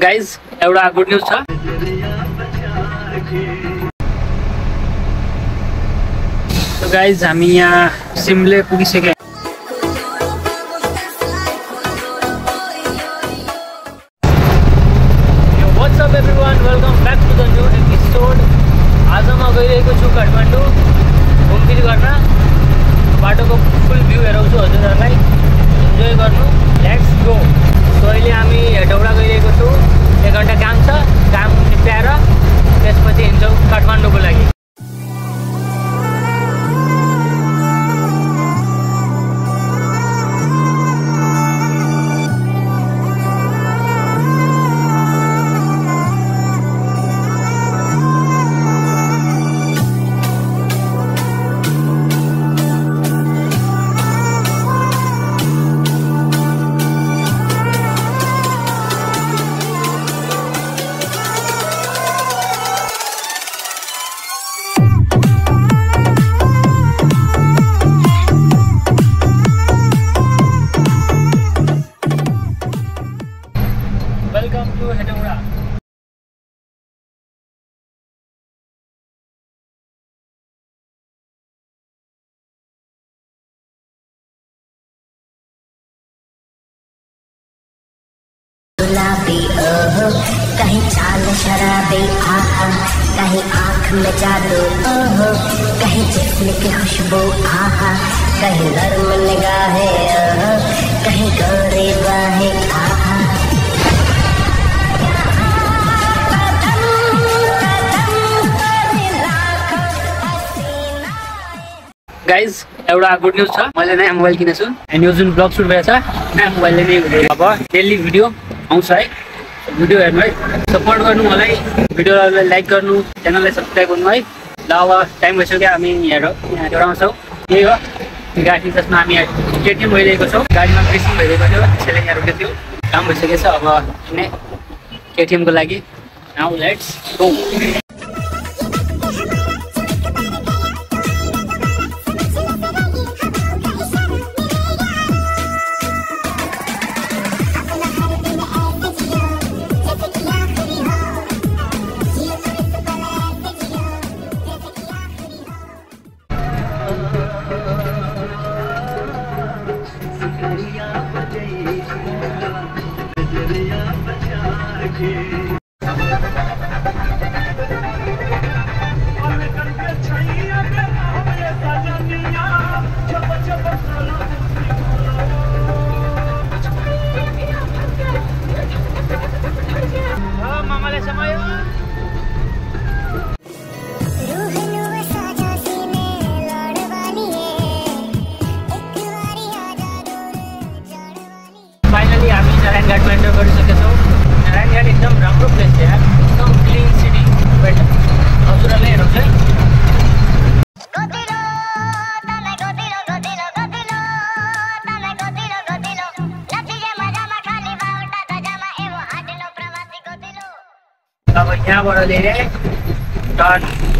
Guys एउटा good news छ guys हामी यहाँ सिमले पुगिसक्यो वेलकम द एपिसोड आज म गइरहेको छु काठमाडौँ घुमफिर गर्न बाटोको फुल भ्यू हेराउँछु हजुरहरूलाई. इन्जोय गर्नु लेट्स गो सो अहिले हामी हेटौडा गइरहेको छु। शराबी आहा कहीं आँख में जादू, ओहो, कहीं जिस्म की खुशबू, आहा, कहीं नर्म निगाहें, ओहो, कहीं गोरी बाहें, आहा। गाइज़ एउटा गुड न्युज छ मैले नयाँ मोबाइल किनेछु. एन्ड यो जुन ब्लग सुट भएछ. नयाँ मोबाइलले नै अब डेली भिडियो आउँछ है. भिडियो हेर्नु है सपोर्ट गर्नु मलाई. भिडियोलाई लाइक गर्नु च्यानललाई सब्सक्राइब गर्नु है. ल अब टाइम भइसक्यो हामी हेर यहाँ हेराउँछौँ यही हो. गाडी जसमा हामी केटिएम भइरहेको छौँ. गाडीमा क्रिसिङ भइरहेको थियो. त्यसैले यहाँ रोकेको थियो. काम भइसकेको छ. अब केटिएमको लागि. नाउ लेट्स गो यहाँबाट लिएर टर्न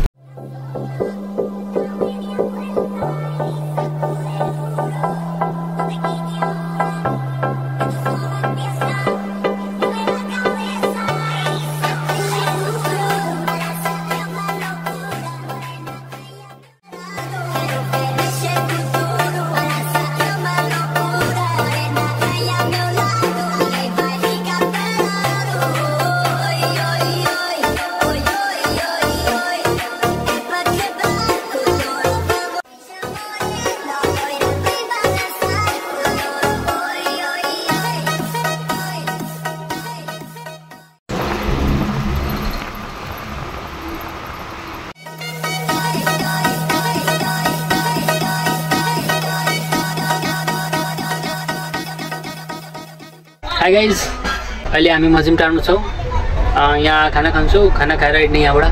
हाई गाइज अहिले हामी मजिमटारमा छौँ। अँ, यहाँ खाना खान्छौँ। खाना खाएर हिँड्ने यहाँबाट।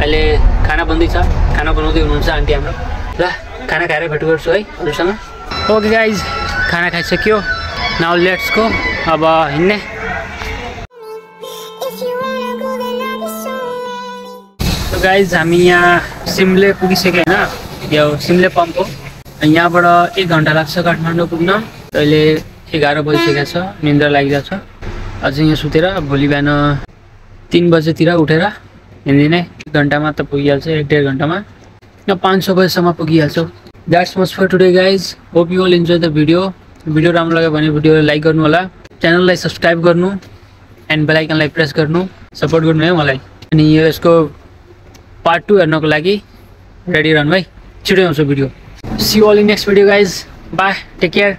अहिले खाना बन्दैछ खाना बनाउँदै हुनुहुन्छ आन्टी हाम्रो। ल खाना खाएर भेट गर्छु है हजुरसँग ओके गाइज खाना खाइसक्यो। नाउ लेट्सको अब हिँड्ने। गाइज हामी यहाँ सिमले पुगिसक्यो होइन। यो सिमले पम्प हो। यहाँबाट एक घन्टा लाग्छ काठमाडौँ पुग्न। अहिले एघार बजिसकेको छ निन्द्रा लागिरहेको छ। अझै यहाँ सुतेर भोलि बिहान तिन बजेतिर उठेर हिँडिदिने। एक घन्टामा त पुगिहाल्छ एक डेढ घन्टामा। या पाँच छ बजीसम्म पुगिहाल्छौँ। That's much for today guys hope you all enjoy the video video राम्रो लाग्यो भने भिडियोलाई लाइक गर्नु होला। च्यानललाई सब्सक्राइब गर्नु एन्ड बेलाइकनलाई प्रेस गर्नु। सपोर्ट गर्नु है मलाई। अनि यो यसको पार्ट टू हेर्नको लागि रेडी रहनु है। छिटो आउँछ video see all in next video guys bye take care